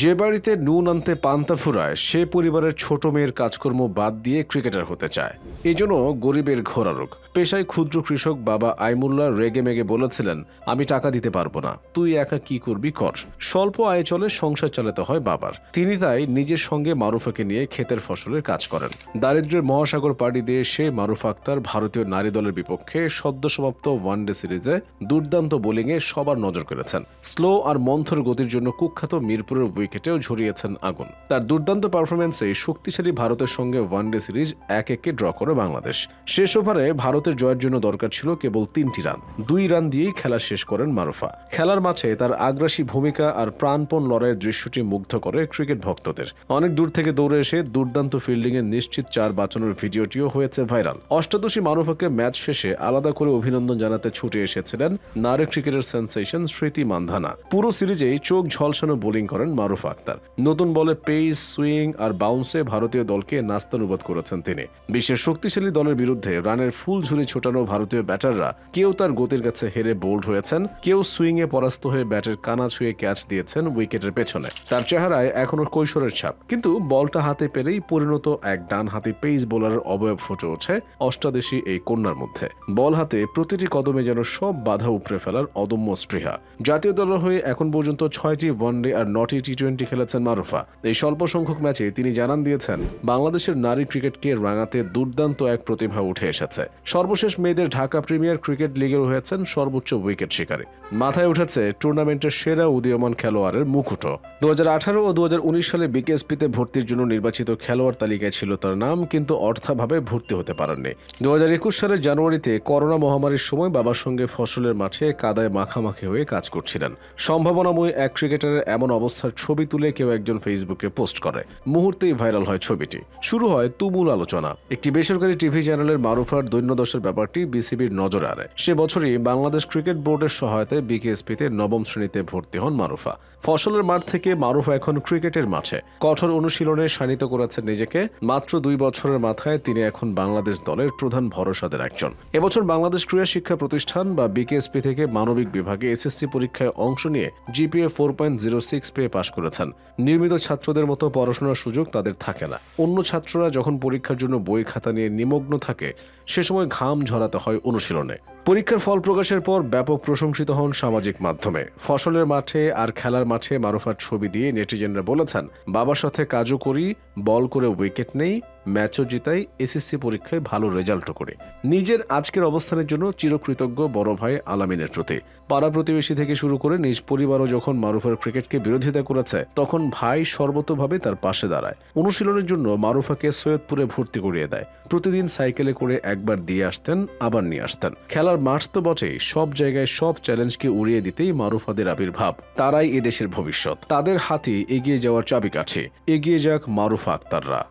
যে বাড়িতে নুন আনতে পান্তা ফুরায়, সে পরিবারের ছোট মেয়ের কাজকর্ম বাদ দিয়ে ক্রিকেটার হতে চায়। এই জন্য গরিবের ঘোরারোগ পেশায় ক্ষুদ্র কৃষক বাবা আইমুল্লা রেগে মেগে বলেছিলেন, আমি টাকা দিতে পারব না, তুই একা কি করবি কর। স্বল্প আয়ে চলে সংসার চালাতে হয় বাবার। তিনি তাই নিজের সঙ্গে মারুফাকে নিয়ে ক্ষেতের ফসলের কাজ করেন। দারিদ্র্যের মহাসাগর পাড়ি দিয়ে সে মারুফ আক্তার ভারতীয় নারী দলের বিপক্ষে সদ্য সমাপ্ত ওয়ানডে সিরিজে দুর্দান্ত বোলিংয়ে সবার নজর কেড়েছেন। স্লো আর মন্থর গতির জন্য কুখ্যাত মিরপুরের উইকেটেও ঝরিয়েছেন আগুন। তার দুর্দান্ত পারফরমেন্সে শক্তিশালী ভারতের সঙ্গে ওয়ানডে সিরিজ এক একে ড্র করে বাংলাদেশ। শেষ ওভারে ভারতের জয়ের জন্য দরকার ছিল কেবল তিনটি রান। দুই রান দিয়েই খেলা শেষ করেন মারুফা। খেলার মাঠে তার আগ্রাসী ভূমিকা আর প্রাণপণ লড়াইয়ের দৃশ্যটি মুগ্ধ করে ক্রিকেট ভক্তদের। অনেক দূর থেকে দৌড়ে এসে দুর্দান্ত ফিল্ডিংয়ে নিশ্চিত চার বাঁচানোর ভিডিওটিও হয়েছে ভাইরাল। অষ্টাদশী মারুফাকে ম্যাচ শেষে আলাদা করে অভিনন্দন জানাতে ছুটে এসেছিলেন নারী ক্রিকেটের সেন্সেশন স্মৃতি মান্ধানা। পুরো সিরিজেই চোখ ঝলসানো বোলিং করেন মারুফা। আক্তার নতুন বলে পেস, সুইং আর বাউন্সে ভারতীয় দলকে নাস্তানুবাদ করেছেন তিনি। বিশ্বের শক্তিশালী দলের বিরুদ্ধে রানের ফুল ঝুরি ছোটানো ভারতীয় ব্যাটাররা কেউ তার গতির কাছে হেরে বোল্ড হয়েছেন, কেউ সুইংয়ে পরাস্ত হয়ে ব্যাটের কানা ছুঁয়ে ক্যাচ দিয়েছেন উইকেটের পেছনে। তার চেহারায় এখনও কৈশোরের ছাপ। কিন্তু বলটা হাতে পেলেই পরিণত এক ডান হাতে পেস বোলারের অবয়ব ফুটে ওঠে অষ্টাদেশী এই কন্যার মধ্যে। বল হাতে প্রতিটি কদমে যেন সব বাধা উপড়ে ফেলার অদম্য স্পৃহা। জাতীয় দলের হয়ে এখন পর্যন্ত ছয়টি ওয়ানডে আর নটি টি টোয়েন্টি খেলেছেন মারুফা। এই স্বল্প সংখ্যক ম্যাচে তিনি জানান দিয়েছেন, বাংলাদেশের নারী ক্রিকেটকে রাঙাতে দুর্দান্ত এক প্রতিভা উঠে এসেছে। সর্বশেষ মেয়েদের ঢাকা প্রিমিয়ার ক্রিকেট লিগেও হয়েছেন সর্বোচ্চ উইকেট শিকারী। মাথায় উঠেছে টুর্নামেন্টের সেরা উদীয়মান খেলোয়াড়ের মুকুটও। দু ও দু সালে বিকেএসপিতে ভর্তির জন্য নির্বাচিত খেলোয়াড় তালিকায় ছিল তার নাম, কিন্তু অর্থাভাবে ভর্তি হতে পারেননি। দু হাজার একুশ সালের জানুয়ারিতে করোনা মহামারীর সময় বাবার সঙ্গে ফসলের মাঠে কাদায় মাখামাখি হয়ে কাজ করছিলেন। সম্ভাবনাময় এক ক্রিকেটারের এমন অবস্থার ছবি তুলে কেউ একজন ফেসবুকে পোস্ট করে। মুহূর্তেই ভাইরাল হয় ছবিটি। শুরু হয় তুমুল আলোচনা। একটি বেসরকারি টিভি চ্যানেলের মারুফার দৈন্যদশের ব্যাপারটি বিসিবির নজরে আনে। সে বছরই বাংলাদেশ ক্রিকেট বোর্ডের সহায়তায় বিকেএসপিতে নবম শ্রেণীতে ভর্তি হন মারুফা। ফসলের মাঠ থেকে মারুফা এখন ক্রিকেটের মাঠে। কঠোর অনুশীলনে শানিত করেছেন নিজেকে। মাত্র দুই বছরের মাথায় তিনি এখন বাংলাদেশ দলের প্রধান ভরসাদের একজন। এবছর বাংলাদেশ ক্রীড়া শিক্ষা প্রতিষ্ঠান বা বিকেএসপি থেকে মানবিক বিভাগে এসএসসি পরীক্ষায় অংশ নিয়ে GPA four point zero six পেয়ে পাশ করেছেন। নিয়মিত ছাত্রদের মতো পড়াশোনার সুযোগ তাদের থাকে না। অন্য ছাত্ররা যখন পরীক্ষার জন্য বই খাতা নিয়ে নিমগ্ন থাকে, সে সময় ঘাম ঝরাতে হয় অনুশীলনে। পরীক্ষার ফল প্রকাশের পর ব্যাপক প্রশংসিত হন সামাজিক মাধ্যমে। ফসলের মাঠে আর খেলার মাঠে মারুফার ছবি দিয়ে নেটিজেনরা বলেছেন, বাবার সাথে কাজও করি, বল করে উইকেট নেই ম্যাচও জিতাই, এসএসসি পরীক্ষায় ভালো রেজাল্টও করে। নিজের আজকের অবস্থানের জন্য চিরকৃতজ্ঞ বড় ভাই আলামিনের প্রতি। পাড়া প্রতিবেশী থেকে শুরু করে নিজ পরিবারও যখন মারুফার ক্রিকেটকে বিরোধিতা করেছে, তখন ভাই সর্বতভাবে তার পাশে দাঁড়ায়। অনুশীলনের জন্য মারুফাকে সৈয়দপুরে ভর্তি করিয়ে দেয়। প্রতিদিন সাইকেলে করে একবার দিয়ে আসতেন, আবার নিয়ে আসতেন। খেলার মাঠ তো বটেই, সব জায়গায় সব চ্যালেঞ্জকে উড়িয়ে দিতেই মারুফাদের আবির্ভাব। তারাই এদেশের ভবিষ্যৎ। তাদের হাতে এগিয়ে যাওয়ার চাবিকাঠি। এগিয়ে যাক মারুফা আক্তাররা।